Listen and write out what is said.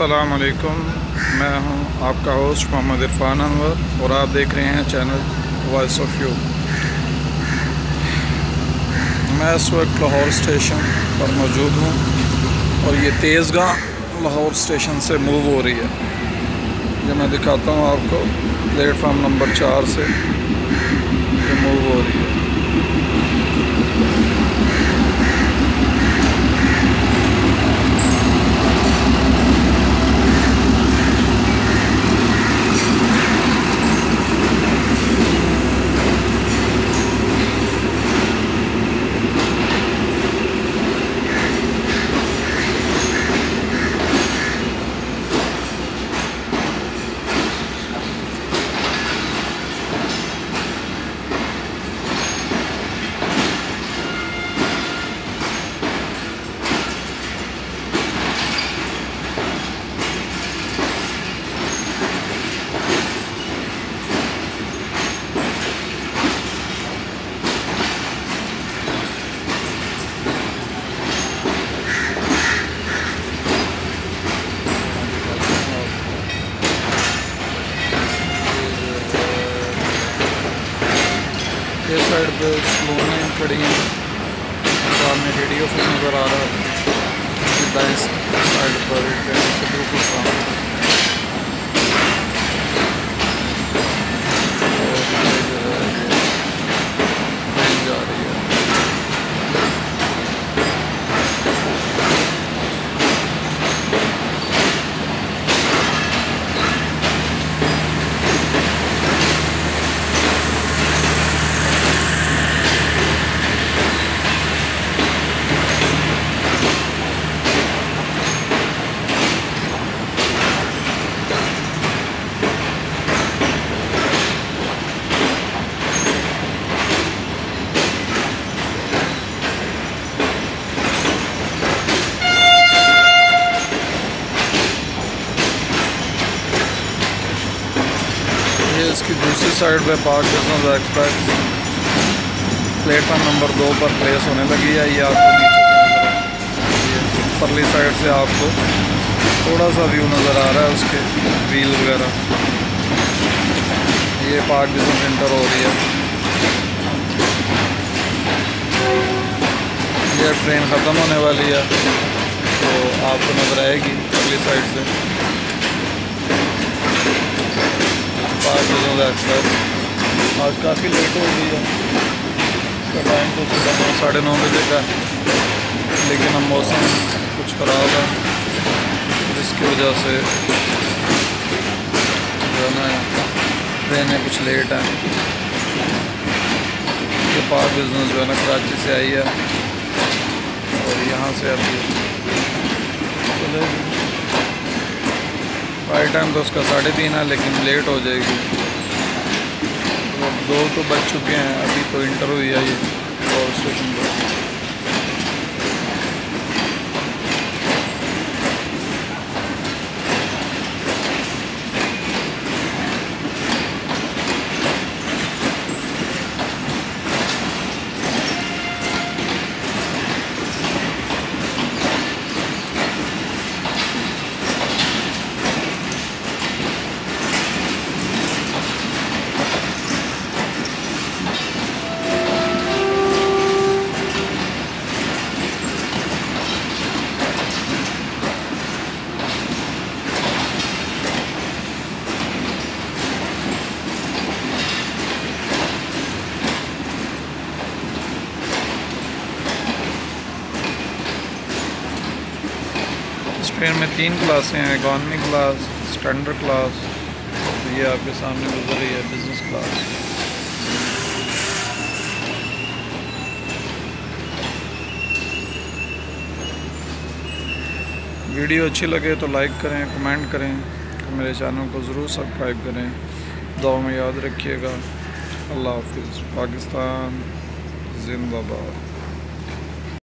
السلام علیکم، میں ہوں آپ کا ہوسٹ محمد عرفان انور اور آپ دیکھ رہے ہیں چینل وائس آف یو میں اس وقت لاہور اسٹیشن پر موجود ہوں اور یہ تیز گاہ لاہور اسٹیشن سے موو ہو رہی ہے۔ یہ میں دکھاتا ہوں آپ کو پلیٹ فارم نمبر چار سے یہ موو ہو رہی ہے۔ اس سائڈ پہ سلونیں کھڑی ہیں سامنے ریڈیو فون نظر آ رہا ہے دائیں سائڈ پر ٹرین سے بالکل سامنے کی دوسری سائڈ پہ Pak business express platform number دو پر پلیس ہونے لگی ہے، یہ آپ کو نیچے یہ پرلی سائڈ سے آپ کو تھوڑا سا ویو نظر آ رہا ہے، اس کے ویل وغیرہ۔ یہ پاک بزنس انٹر ہو رہی ہے۔ یہ ٹرین ختم ہونے والی ہے، تو آپ کو نظر آئے گی پرلی سائڈ سے۔ پانچ بجوں آج کافی لیٹ ہو گئی ہے۔ اس کا ٹائم تو صبح نو ساڑھے نو بجے کا ہے۔ لیکن اب موسم کچھ خراب ہے۔ جس کی وجہ سے جو ہے نا ٹرینیں کچھ لیٹ ہیں۔ یہ پاک بزنس جو ہے نا، کراچی سے آئی ہے۔ اور یہاں سے ابھی چلے گی۔ فائر ٹائم تو اس کا ساڑھے تین ہے، لیکن لیٹ ہو جائے گی۔ دو تو بچ چکے ہیں ابھی تو انٹر ہوئی ہے یہ اور اسٹیشن پر اس ٹرین میں تین کلاسیں ہیں اکانومی کلاس، اسٹینڈرڈ کلاس یہ آپ کے سامنے گزر رہی ہے بزنس کلاس ویڈیو اچھی لگے تو لائک کریں، کمنٹ کریں، میرے چینل کو ضرور سبسکرائب کریں۔ دعا میں یاد رکھیے گا۔ اللہ حافظ۔ پاکستان زندہ باد۔